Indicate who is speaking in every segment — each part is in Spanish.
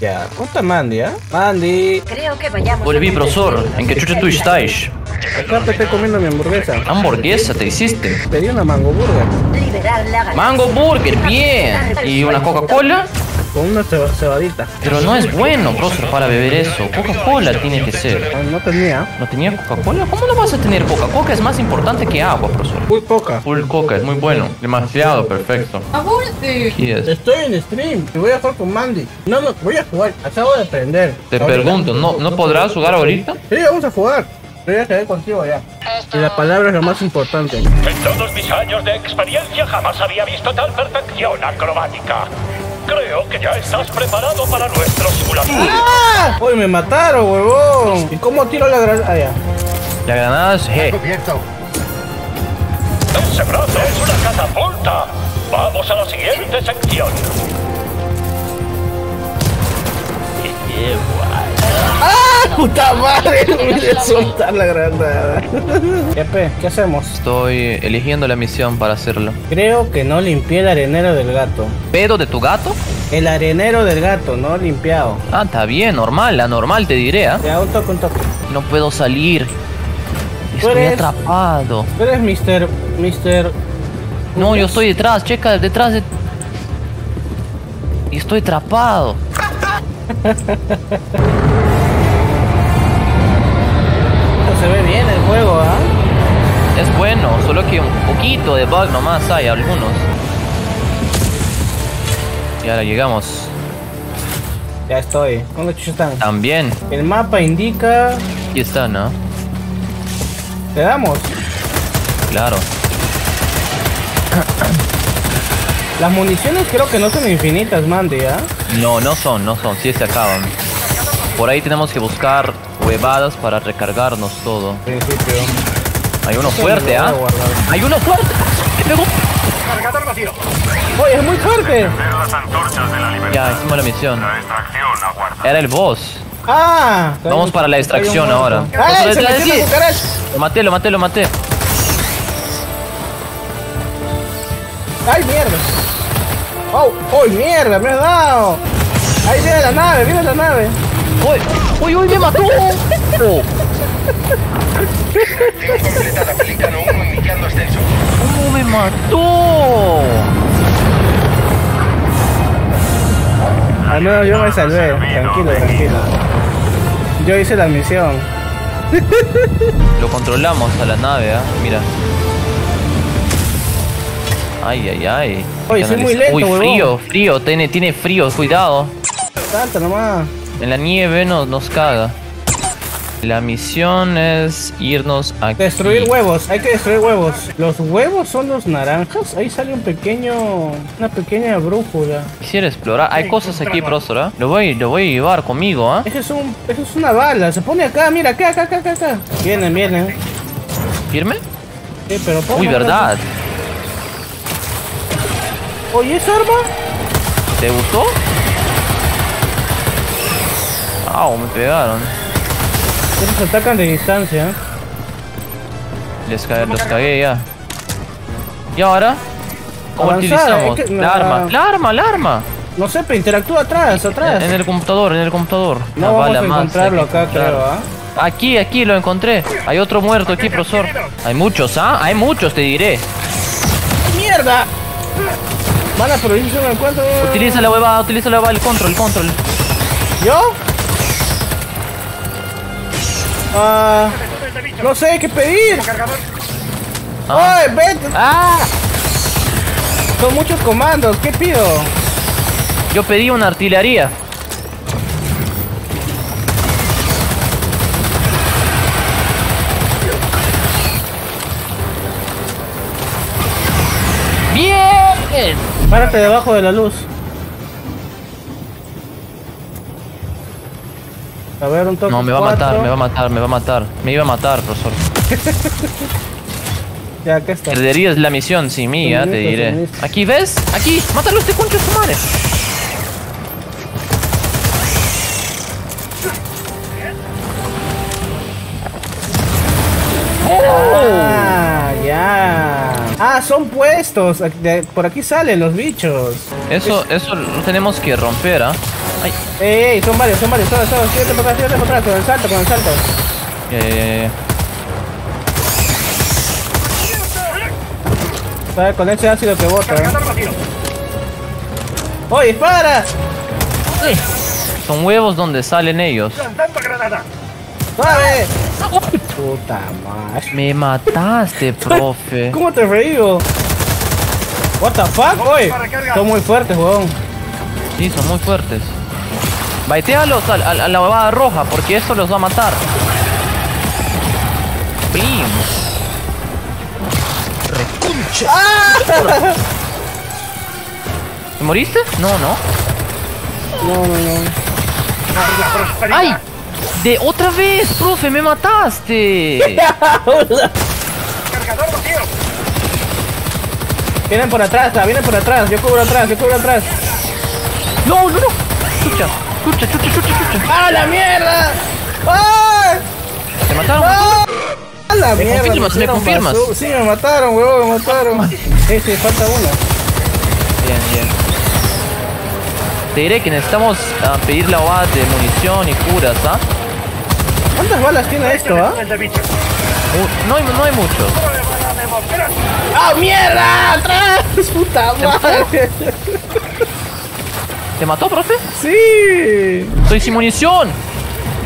Speaker 1: Ya, ¿cómo está Mandy, ah? Mandy.
Speaker 2: Creo que vayamos.
Speaker 3: Volví, profesor. ¿En qué chucha tú estás?
Speaker 1: Acá te estoy comiendo mi hamburguesa.
Speaker 3: Hamburguesa te hiciste.
Speaker 1: Pedí una mango burger
Speaker 2: Liberar la galaxia.
Speaker 3: Mango Burger, bien. ¿Y una Coca-Cola?
Speaker 1: Con una ceba- cebadita.
Speaker 3: Pero no es bueno, profesor, para beber eso. Coca-Cola tiene que ser.
Speaker 1: No tenía.
Speaker 3: ¿No tenía Coca-Cola? ¿Cómo no vas a tener Coca? Coca es más importante que agua, profesor.
Speaker 1: Muy poca.
Speaker 3: Full Coca, es muy bueno. Demasiado perfecto. Es.
Speaker 1: Estoy en stream y voy a jugar con Mandy. No, no, voy a jugar. Acabo de aprender.
Speaker 3: Te
Speaker 1: Ahorita.
Speaker 3: pregunto, ¿no, ¿no podrás jugar ahorita?
Speaker 1: Sí, vamos a jugar. Voy a quedar contigo ya. Y la palabra es lo más importante.
Speaker 4: En todos mis años de experiencia jamás había visto tal perfección acrobática. Creo que ya estás preparado para nuestro simulacro.
Speaker 1: ¡Ah! ¡Uy, me mataron, huevón! ¿Y cómo tiro la granada? Ah, ya.
Speaker 3: La granada es G.
Speaker 4: Ese brazo es una catapulta. Vamos a la siguiente sección.
Speaker 1: ¡Ah! ¡Puta madre! Soltar la granada. ¿Qué, hacemos?
Speaker 3: Estoy eligiendo la misión para hacerlo.
Speaker 1: Creo que no limpié el arenero del gato.
Speaker 3: ¿Pedo de tu gato?
Speaker 1: El arenero del gato, no limpiado.
Speaker 3: Ah, está bien, normal, la normal te diré, ¿ah?
Speaker 1: Ya, un toque, un toque.
Speaker 3: No puedo salir. Estoy
Speaker 1: eres-
Speaker 3: atrapado.
Speaker 1: Tú eres Mr. Mr.
Speaker 3: No, yo estoy detrás, checa, detrás de... Y estoy atrapado.
Speaker 1: Se ve bien el juego, ¿ah?
Speaker 3: Es bueno, solo que un poquito de bug nomás hay, algunos. Y ahora llegamos.
Speaker 1: Ya estoy. ¿Dónde están?
Speaker 3: También.
Speaker 1: El mapa indica.
Speaker 3: Aquí está, ¿no?
Speaker 1: Le damos.
Speaker 3: Claro.
Speaker 1: Las municiones creo que no son infinitas, Mandy, ¿ah?
Speaker 3: No, no son, no son, sí se acaban. Por ahí tenemos que buscar huevadas para recargarnos todo.
Speaker 1: Principio.
Speaker 3: Hay uno fuerte, ¿ah? Hay uno fuerte. ¿Qué pegó?
Speaker 4: Cargador vacío.
Speaker 1: ¡Oye, es muy fuerte!
Speaker 4: las antorchas de la libertad.
Speaker 3: Ya, hicimos la misión.
Speaker 4: extracción aguarda.
Speaker 3: Era el boss.
Speaker 1: ¡Ah!
Speaker 3: Vamos para la extracción ahora.
Speaker 1: ¡Ay, se metió la cucaracha!
Speaker 3: Lo maté, lo maté, lo maté.
Speaker 1: ¡Ay, mierda! ¡Oh! ¡Oh, mierda! ¡Me has dado! ¡Ahí viene la nave! ¡Viene la nave!
Speaker 3: ¡Uy! ¡Uy, uy, me mató! Oh,
Speaker 4: completada, Pelicano 1 iniciando ascenso.
Speaker 3: ¿Cómo me mató?
Speaker 1: Al menos yo me salvé. Tranquilo, tranquilo. Yo hice la misión.
Speaker 3: Lo controlamos a la nave, ¿ah? Mira. Ay, ay, ay.
Speaker 1: Oye, soy muy lento,
Speaker 3: Uy, frío, frío. Tiene, tiene frío, cuidado.
Speaker 1: Salta nomás.
Speaker 3: En la nieve nos, nos caga. La misión es irnos a
Speaker 1: Destruir huevos. Hay que destruir huevos. Los huevos son los naranjas. Ahí sale un pequeño... Una pequeña brújula.
Speaker 3: Quisiera explorar. Hay cosas aquí, profesora. Lo voy, lo voy a llevar conmigo, ¿ah?
Speaker 1: Ese es un... Eso es una bala. Se pone acá. Mira, acá, acá, acá, acá. Vienen, vienen.
Speaker 3: ¿Firme?
Speaker 1: Sí, pero
Speaker 3: Uy, verdad.
Speaker 1: Oye, ¿esa arma?
Speaker 3: ¿Te gustó? Au, me pegaron.
Speaker 1: Esos atacan de distancia. ¿eh?
Speaker 3: Les ca- los cagué ya. ¿Y ahora? ¿Cómo utilizamos?
Speaker 1: que-
Speaker 3: La arma, la arma, la arma.
Speaker 1: No sé, pero interactúa atrás, atrás.
Speaker 3: En el computador, en el computador.
Speaker 1: No vamos
Speaker 3: bala
Speaker 1: a encontrarlo acá,
Speaker 3: encontrar.
Speaker 1: creo, ¿ah?
Speaker 3: Aquí, aquí lo encontré. Hay otro muerto aquí, profesor. Hay muchos, ¿ah? Hay muchos, te diré.
Speaker 1: ¡Mierda! Van a prohibir si no encuentro.
Speaker 3: Utiliza la huevada, utiliza la huevada, el control, el control.
Speaker 1: ¿Yo? Ah. No sé qué pedir.
Speaker 3: Ah.
Speaker 1: ¡Ay, vete!
Speaker 3: ¡Ah!
Speaker 1: Son muchos comandos, ¿qué pido?
Speaker 3: Yo pedí una artillería. ¡Bien!
Speaker 1: Párate debajo de la luz. A ver, un toque.
Speaker 3: No, me va a matar, me va a matar, me va a matar. Me iba a matar, profesor.
Speaker 1: Ya, acá está.
Speaker 3: Perderías la misión sin mí, ya te diré. Aquí, ¿ves? Aquí, mátalo este concho de su madre.
Speaker 1: Son puestos. de- por aquí salen los bichos.
Speaker 3: Eso, eso lo tenemos que romper, ¿ah? Ay,
Speaker 1: Ey, ey, son varios, son varios. Todos, todos. Síguete por atrás, atrás. Con el salto, con el salto.
Speaker 3: ya, ya, ya, ya.
Speaker 1: ¿Sabes? Con ese ácido que bota. ¿eh? ¡Oye, dispara!
Speaker 3: Son huevos donde salen ellos.
Speaker 1: ¡Suave! Puta madre.
Speaker 3: Me mataste, profe.
Speaker 1: ¿Cómo te reí? What the fuck? Oye, son muy fuertes, weón.
Speaker 3: Sí, son muy fuertes. Baitealos a, a- a la huevada roja, porque eso los va a matar. Blim. ¿Te moriste? No, no.
Speaker 1: No, no, no.
Speaker 3: ¡Ay! ¡De otra vez, profe! ¡Me mataste!
Speaker 1: Vienen por atrás, ah, vienen por atrás. Yo cubro atrás, yo cubro atrás.
Speaker 3: ¡No, no, no! ¡Chucha! ¡Chucha, chucha, chucha, chucha!
Speaker 1: ¡Ah, la mierda! ¡Ah!
Speaker 3: ¿Te mataron?
Speaker 1: ¡Ah! ¡A la
Speaker 3: ¿Me
Speaker 1: mierda!
Speaker 3: confirmas, me confirmas?
Speaker 1: Sí, me mataron, huevón, me mataron. Sí, falta una.
Speaker 3: Te diré que necesitamos ah, pedir la bobada de munición y curas, ¿ah?
Speaker 1: ¿Cuántas balas tiene esto, ah?
Speaker 3: Uh, no, hay, no hay mucho.
Speaker 1: ¡Ah, mierda! ¡Atrás! ¡Puta madre!
Speaker 3: ¿Te mató, profe?
Speaker 1: ¡Sí!
Speaker 3: Estoy sin munición.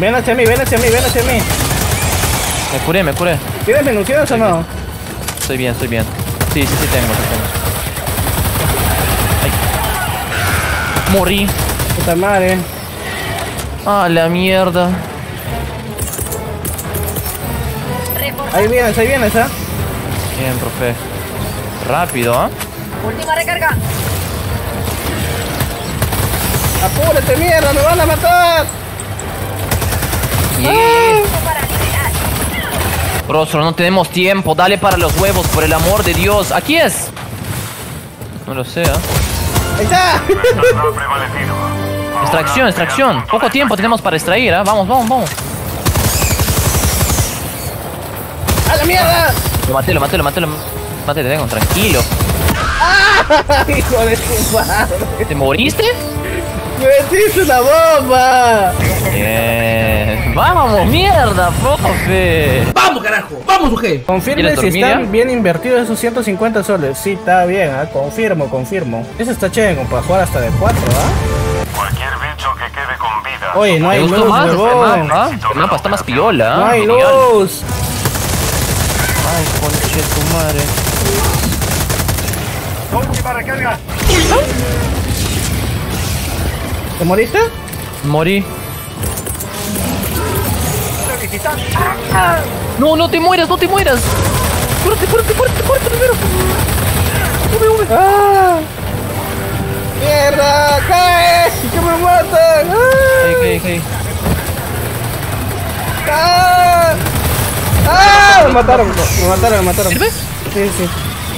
Speaker 1: Ven hacia mí, ven hacia mí, ven hacia mí.
Speaker 3: Me curé, me curé.
Speaker 1: ¿Tienes municiones o no?
Speaker 3: Estoy bien, estoy bien. Sí, sí, sí tengo, sí tengo. Morí.
Speaker 1: Puta madre.
Speaker 3: Ah, la mierda.
Speaker 1: Ahí vienes, ahí vienes, ¿ah?
Speaker 3: Bien, profe. Rápido, ¿ah?
Speaker 2: Última recarga.
Speaker 1: ¡Apúrate, mierda! ¡Me van a matar!
Speaker 2: Liberar.
Speaker 3: Rostro, no tenemos tiempo. Dale para los huevos, por el amor de Dios. Aquí es. No lo sé, ¿ah?
Speaker 1: ¡Ahí está!
Speaker 3: Extracción, extracción. Poco tiempo tenemos para extraer, ¿ah? Vamos, vamos, vamos.
Speaker 1: ¡A la mierda!
Speaker 3: Lo maté, lo maté, lo maté, lo maté. Te tengo, tranquilo.
Speaker 1: ¡Hijo de tu madre!
Speaker 3: ¿Te moriste?
Speaker 1: ¡Me metiste una bomba!
Speaker 3: Bien. Vamos, mierda, profe.
Speaker 1: Confirme
Speaker 3: ¿Quieres
Speaker 1: si
Speaker 3: dormir
Speaker 1: están
Speaker 3: ya?
Speaker 1: bien invertidos esos 150 soles. Sí, está bien, ¿ah? confirmo, confirmo. Eso está chévere como para jugar hasta de 4, ¿ah?
Speaker 5: Cualquier bicho que quede con vida.
Speaker 1: Oye, no hay luz,
Speaker 3: más este
Speaker 1: huevón.
Speaker 3: mapa. Está más piola.
Speaker 1: No
Speaker 3: ¿ah?
Speaker 1: hay
Speaker 3: Genial.
Speaker 1: luz.
Speaker 3: Ay, conche tu madre.
Speaker 5: Última recarga.
Speaker 1: ¿Te moriste?
Speaker 3: Morí. No, no te mueras, no te mueras. Cúrate, cúrate, cúrate, cúrate primero.
Speaker 1: ¡Ah! ¡Mierda! ¡Cae! ¡Que me matan! ¡Ah!
Speaker 3: Ok, ok, ok.
Speaker 1: ¡Ah! ¡Ah! Me mataron, me mataron, me mataron.
Speaker 3: ¿Sirve?
Speaker 1: Sí, sí.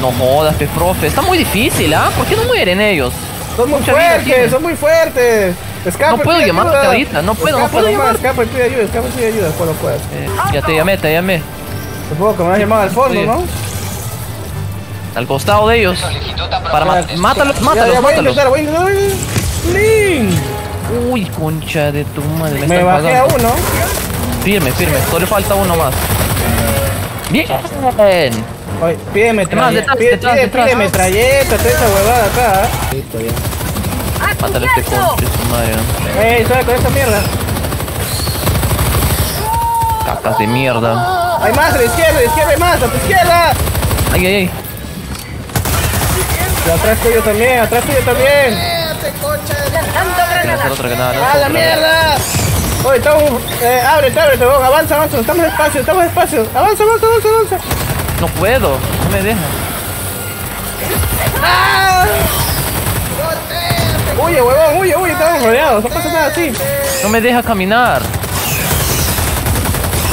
Speaker 3: No jodas, profe. Está muy difícil, ¿ah? ¿Por qué no mueren ellos?
Speaker 1: Son muy
Speaker 3: Mucha
Speaker 1: fuertes, son muy fuertes. Escapa,
Speaker 3: No puedo llamarte
Speaker 1: ayuda.
Speaker 3: ahorita, no puedo, no puedo llamarte.
Speaker 1: Escapa pide ayuda, escapa y pide ayuda cuando puedas.
Speaker 3: Eh, ya te llamé, te llamé.
Speaker 1: Supongo que me has llamado al fondo,
Speaker 3: Oye.
Speaker 1: ¿no?
Speaker 3: Al costado de ellos. Para ma
Speaker 1: Ya,
Speaker 3: mátalos,
Speaker 1: ya,
Speaker 3: mátalos,
Speaker 1: ya, voy a intentar, voy a intentar. ¡Link!
Speaker 3: Uy, concha de tu madre. Me,
Speaker 1: Me
Speaker 3: están
Speaker 1: bajé a
Speaker 3: pagando.
Speaker 1: uno.
Speaker 3: Firme, firme. Solo falta uno más. Bien.
Speaker 1: Oye, pide metralleta.
Speaker 3: detrás,
Speaker 1: Pide,
Speaker 3: detrás,
Speaker 1: pide,
Speaker 3: detrás.
Speaker 1: pide metralleta, toda esa huevada acá. Listo, ya.
Speaker 3: Mátale a este concha de su madre. ¿no?
Speaker 1: Ey, ¿sabes con esta mierda?
Speaker 3: Cacas de mierda.
Speaker 1: Hay más a la izquierda, a la izquierda hay más, a tu izquierda.
Speaker 3: Ay, ay, ay.
Speaker 1: Atrás tuyo también, atrás tuyo también.
Speaker 2: Lanzando
Speaker 3: Voy a hacer
Speaker 2: granada.
Speaker 3: otra granada. ¿no?
Speaker 1: ¡A la mierda! Oye, estamos. Eh, ábrete, ábrete, vos, avanza, avanza, estamos despacio, estamos despacio. Avanza, avanza, avanza, avanza.
Speaker 3: No puedo. No me deja.
Speaker 1: ¡Ah! Huye, huevón, huye, huye, estamos rodeados, no pasa nada así.
Speaker 3: No me deja caminar.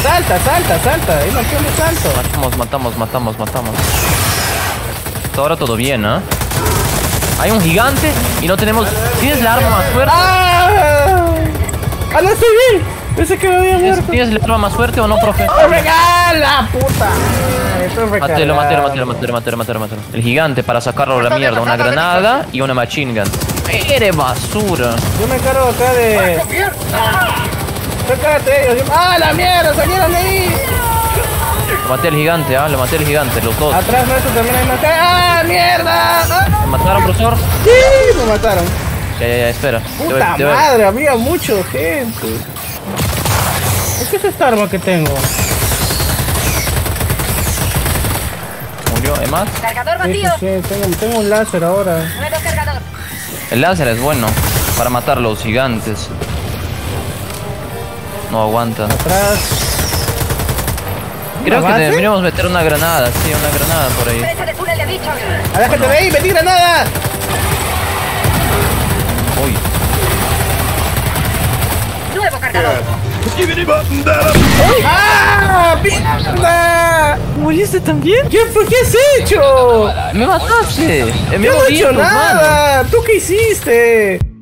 Speaker 1: Salta, salta, salta, hay una opción de salto.
Speaker 3: Matamos, matamos, matamos, matamos. Hasta ahora todo bien, ¿ah? Hay un gigante y no tenemos... ¿Tienes la arma más fuerte?
Speaker 1: ¡Ah! ¡Ah, no estoy bien! Pensé que me había muerto.
Speaker 3: ¿Tienes el arma más fuerte o no, profe?
Speaker 1: ¡Oh, regala, puta!
Speaker 3: Matelo, matelo, matelo, matelo, matelo, matelo, matelo. El gigante para sacarlo a la mierda. Una granada y una machine gun. ¡Eres basura!
Speaker 1: Yo me encargo acá de... Sácate ellos. ¡Ah, la mierda! ¡Salieron de ahí!
Speaker 3: Lo maté al gigante, ¿ah? Lo maté al gigante, los dos.
Speaker 1: Atrás nuestro también hay más... ¡Ah, mierda! ¡Ah!
Speaker 3: ¿Me mataron, profesor?
Speaker 1: ¡Sí! Me mataron.
Speaker 3: Ya, ya, ya, espera.
Speaker 1: ¡Puta madre! Había mucho gente. ¿Qué es esta arma que tengo?
Speaker 3: ¿Murió? ¿Hay más?
Speaker 2: Cargador
Speaker 1: Sí, sí,
Speaker 2: vacío.
Speaker 1: sí, tengo, tengo un láser ahora.
Speaker 2: Nuevo cargador.
Speaker 3: El láser es bueno para matar los gigantes. No aguanta.
Speaker 1: Atrás.
Speaker 3: Creo que deberíamos meter una granada, sí, una granada por ahí.
Speaker 2: Bicho.
Speaker 1: ¡Aléjate de ahí! ¡Metí granada!
Speaker 3: Uy,
Speaker 2: Nuevo cargador.
Speaker 1: ¡Ah! ¡Mierda!
Speaker 3: ¿Muriste también?
Speaker 1: ¿Qué, fue? ¿Qué has hecho?
Speaker 3: ¡Me mataste! Me
Speaker 1: no he hecho nada. ¿Tú qué hiciste?